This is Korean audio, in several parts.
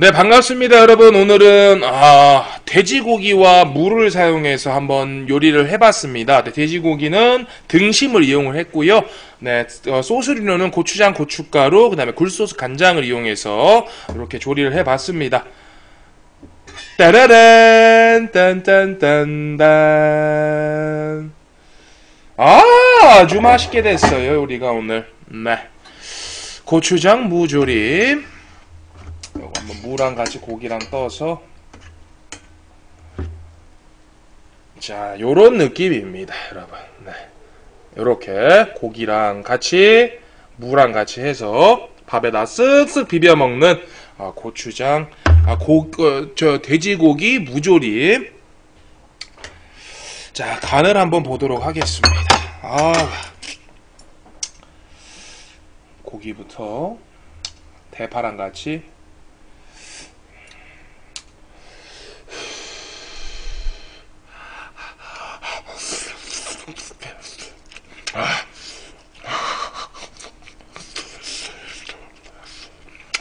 네, 반갑습니다, 여러분. 오늘은, 아, 돼지고기와 물을 사용해서 한번 요리를 해봤습니다. 네, 돼지고기는 등심을 이용을 했고요. 네, 어, 소스류는 고추장, 고춧가루, 그 다음에 굴소스 간장을 이용해서 이렇게 조리를 해봤습니다. 따라란, 딴딴딴딴. 아, 아주 맛있게 됐어요, 요리가 오늘. 네. 고추장 무조림. 무랑 같이 고기랑 떠서. 자 요런 느낌입니다 여러분. 네. 요렇게 고기랑 같이 무랑 같이 해서 밥에다 쓱쓱 비벼 먹는 아, 고추장 아, 고, 어, 저 돼지고기 무조림. 자 간을 한번 보도록 하겠습니다. 아. 고기부터 대파랑 같이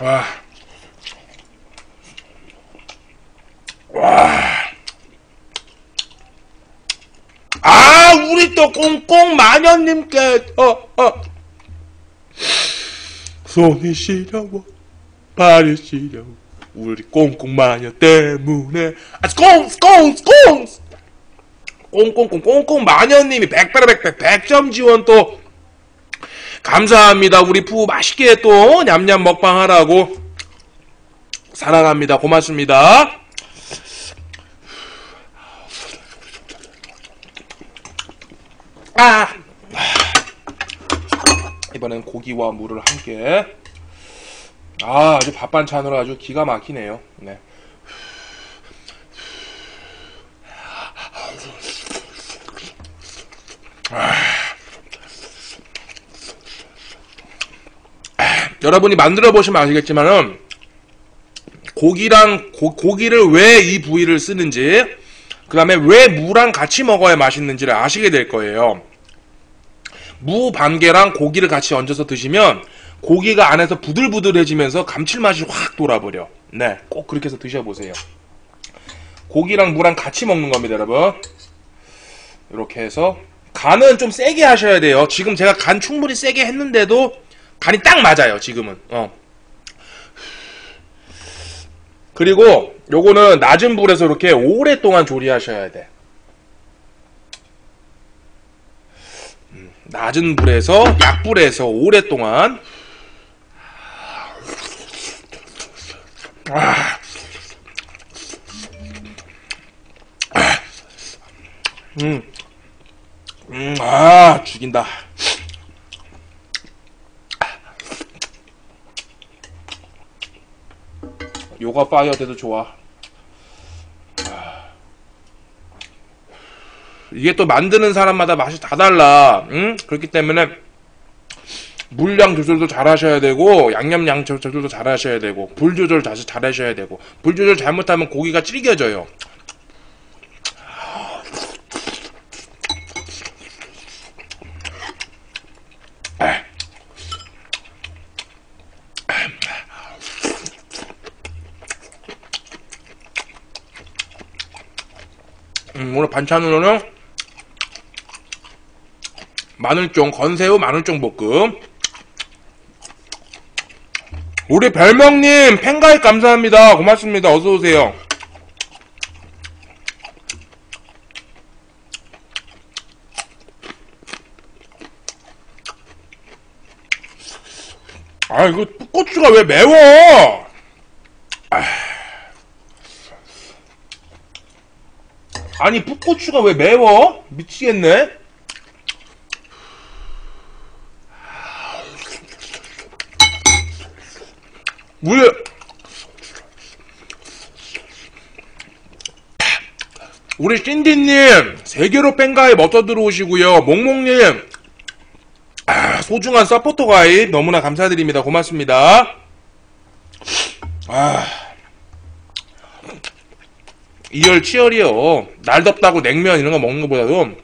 와. 와. 아, 꽁꽁 마녀님께, 어, 어. 손이 시려워, 발이 시려워. 우리 꽁꽁 마녀 때문에. 아, 꽁, 꽁, 꽁! 꽁꽁꽁, 꽁꽁 마녀님이 백배로 백백, 백점 지원 또, 감사합니다. 우리 부 맛있게 또 냠냠 먹방 하라고 사랑합니다. 고맙습니다. 아 이번엔 고기와 물을 함께 아 아주 밥 반찬으로 아주 기가 막히네요. 네. 여러분이 만들어 보시면 아시겠지만은 고기랑 고, 고기를 왜 이 부위를 쓰는지 그 다음에 왜 무랑 같이 먹어야 맛있는지를 아시게 될 거예요. 무 반개랑 고기를 같이 얹어서 드시면 고기가 안에서 부들부들해지면서 감칠맛이 확 돌아버려. 네, 꼭 그렇게 해서 드셔보세요. 고기랑 무랑 같이 먹는 겁니다, 여러분. 이렇게 해서 간은 좀 세게 하셔야 돼요. 지금 제가 간 충분히 세게 했는데도 간이 딱 맞아요, 지금은. 어. 그리고 요거는 낮은 불에서 이렇게 오랫동안 조리하셔야 돼. 낮은 불에서 약불에서 오랫동안 아. 음. 음, 아, 죽인다. 요가 파이어 때도 좋아. 이게 또 만드는 사람마다 맛이 다 달라. 응? 그렇기 때문에 물량 조절도 잘 하셔야 되고 양념 양 조절도 잘 하셔야 되고 불 조절 다시 잘 하셔야 되고 불 조절 잘못하면 고기가 질겨져요. 음, 오늘 반찬으로는 마늘쫑, 건새우 마늘쫑 볶음. 우리 별명님 팬가입 감사합니다. 고맙습니다. 어서 오세요. 아 이거 고추가 왜 매워? 아. 아니 풋고추가 왜 매워? 미치겠네. 우리 우리 신디님 세계로 팬가입 어서 들어오시고요. 몽몽님 아, 소중한 서포터 가입 너무나 감사드립니다. 고맙습니다. 아. 이열 치열이요. 날 덥다고 냉면 이런 거 먹는 것보다도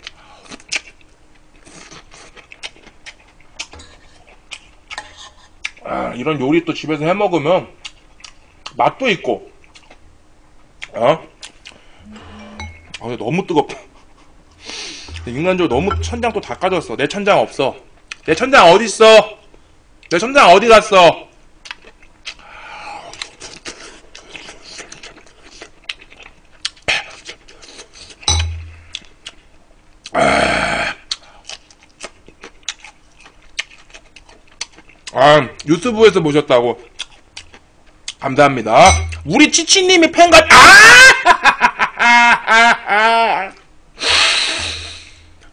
아, 이런 요리 또 집에서 해 먹으면 맛도 있고 어? 아 너무 뜨겁다. 인간적으로 너무 천장 또 다 까졌어. 내 천장 없어. 내 천장 어디 있어? 내 천장 어디 갔어 아, 유튜브에서 보셨다고. 감사합니다. 우리 치치님이 팬가, 아!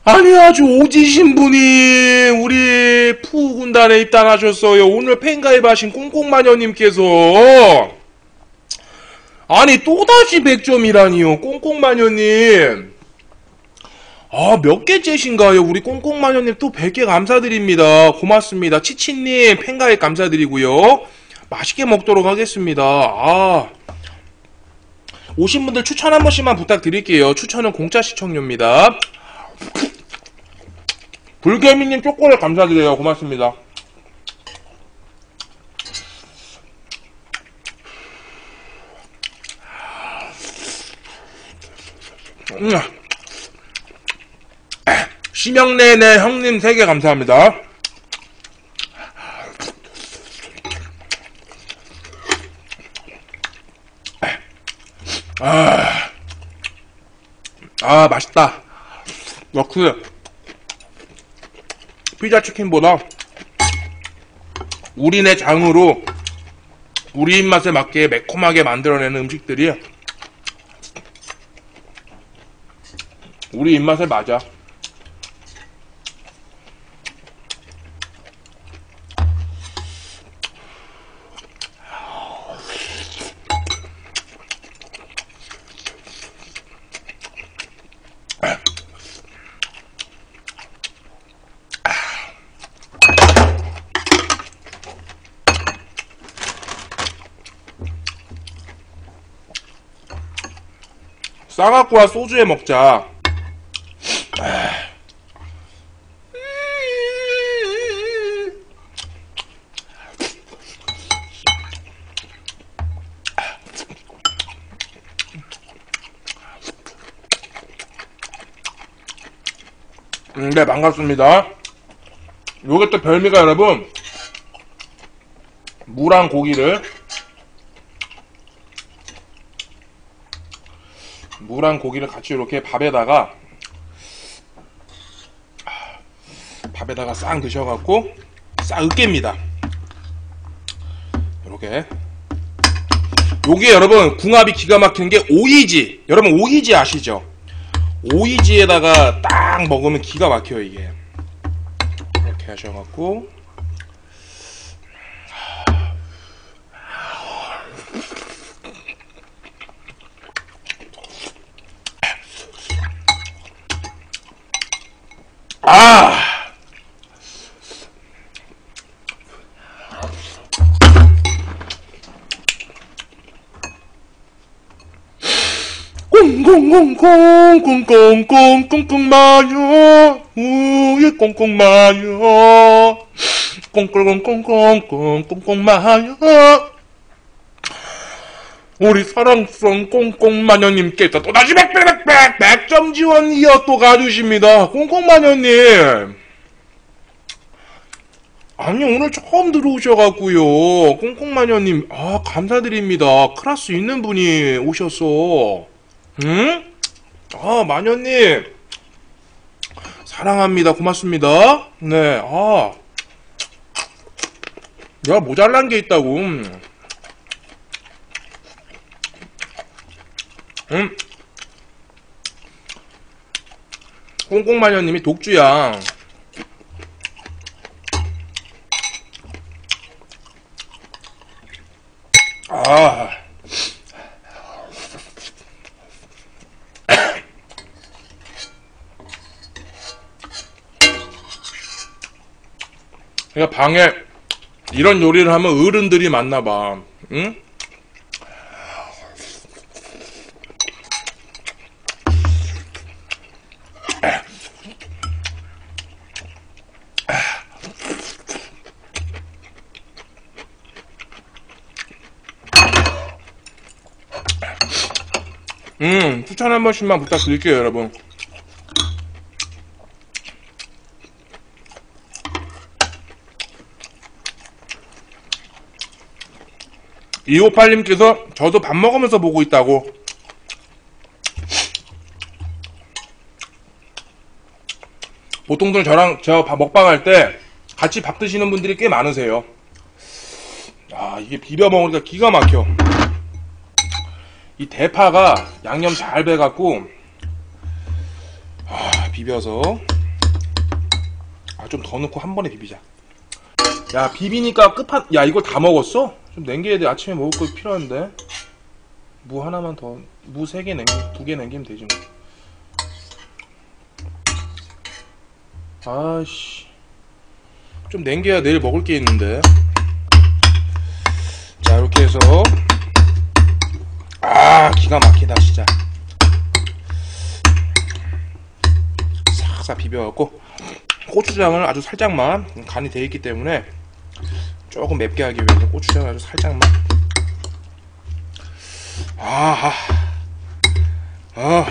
아니, 아주 오지신 분이 우리 푸 군단에 입단하셨어요. 오늘 팬가입하신 꽁꽁마녀님께서. 아니, 또다시 100점이라니요. 꽁꽁마녀님. 아, 몇 개째신가요? 우리 꽁꽁마녀님 또 100개 감사드립니다. 고맙습니다. 치치님, 팬가입 감사드리고요. 맛있게 먹도록 하겠습니다. 아. 오신 분들 추천 한 번씩만 부탁드릴게요. 추천은 공짜 시청료입니다. 불개미님 초콜릿 감사드려요. 고맙습니다. 음. 심영래네 형님 3개 감사합니다. 아, 아 맛있다. 역시 피자 치킨보다 우리네 장으로 우리 입맛에 맞게 매콤하게 만들어내는 음식들이 우리 입맛에 맞아. 싸갖고 와 소주에 먹자. 음, 네, 반갑습니다. 요게 또 별미가 여러분, 무랑 고기를 무랑 고기를 같이 이렇게 밥에다가 밥에다가 싹 드셔갖고 싹 으깹니다. 이렇게 요게 여러분 궁합이 기가 막히는 게 오이지 여러분 오이지 아시죠? 오이지에다가 딱 먹으면 기가 막혀요 이게 이렇게 하셔갖고 아! 꽁꽁꽁꽁 꽁꽁꽁 꽁꽁 마요. 우예 꽁꽁 마요. 꽁꽁꽁꽁꽁 꽁꽁 마요. 우리 사랑스러운 꽁꽁마녀님께서 또다시 백백백백 백점 지원 이어 또 가주십니다. 꽁꽁마녀님. 아니 오늘 처음 들어오셔갖고요. 꽁꽁마녀님 아 감사드립니다. 클라스 있는 분이 오셨어. 응? 아 마녀님 사랑합니다. 고맙습니다. 네. 아. 야 모자란 게 있다고. 음. 음. 꽁꽁마녀님이 독주야. 아. 그러니까 방에 이런 요리를 하면 어른들이 많나 봐. 응? 음, 추천 한 번씩만 부탁드릴게요, 여러분. 이오팔님께서 저도 밥 먹으면서 보고 있다고. 보통들 저랑 저밥 먹방할 때 같이 밥 드시는 분들이 꽤 많으세요. 아, 이게 비벼 먹으니까 기가 막혀. 이 대파가 양념 잘 배갖고 아, 비벼서 아, 좀 더 넣고 한 번에 비비자. 야, 비비니까 끝판 야, 이걸 다 먹었어? 좀 남겨야 돼. 아침에 먹을 거 필요한데. 무 하나만 더, 무 세개 남기, 두개 남기면 되지 뭐. 아씨. 좀 남겨야 내일 먹을 게 있는데. 자, 이렇게 해서. 아, 기가 막히다, 진짜. 싹싹 비벼갖고. 고추장을 아주 살짝만 간이 돼 있기 때문에 조금 맵게 하기 위해서 고추장을 아주 살짝만. 아하. 아.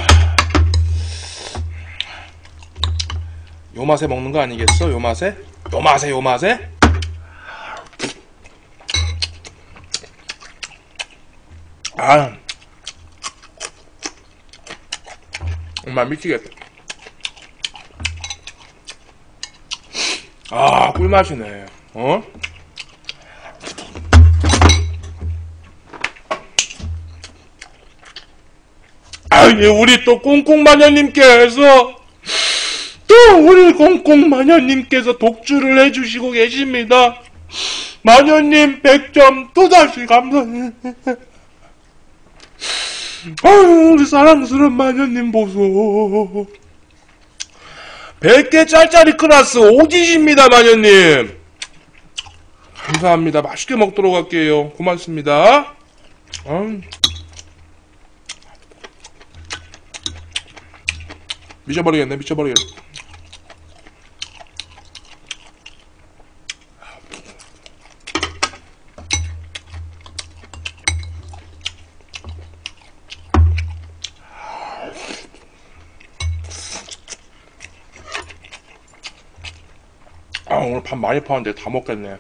요 맛에 먹는 거 아니겠어? 요 맛에? 요 맛에, 요 맛에? 아. 정말 미치겠다. 아, 꿀맛이네. 어? 아니, 우리 또 꽁꽁마녀님께서 또 우리 꽁꽁마녀님께서 독주를 해주시고 계십니다. 마녀님 100점 또다시 감사해. 아유, 우리 사랑스러운 마녀님 보소. 100개 짤짜리 클라스 오지십니다, 마녀님. 감사합니다. 맛있게 먹도록 할게요. 고맙습니다. 음. 미쳐버리겠네, 미쳐버리겠네. 많이 파는데 다 먹겠네.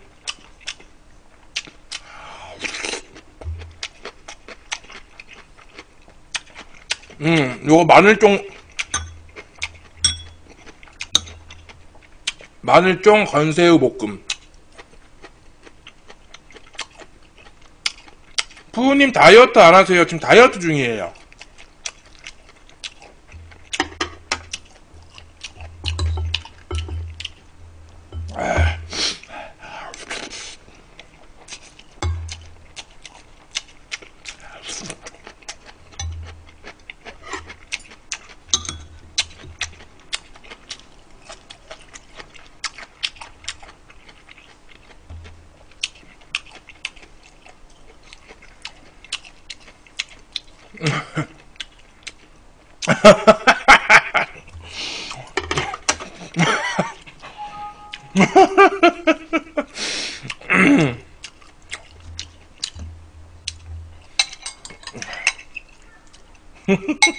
음, 요거 마늘쫑, 마늘쫑 건새우 볶음. 부모님 다이어트 안 하세요? 지금 다이어트 중이에요. 음. 음.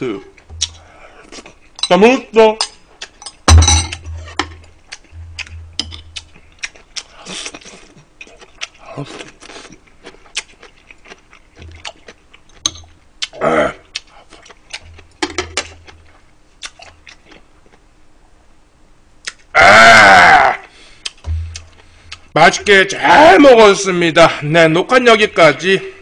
다이어트. 잘 먹었어. 아! 맛있게 잘 먹었습니다. 네, 녹화 여기까지.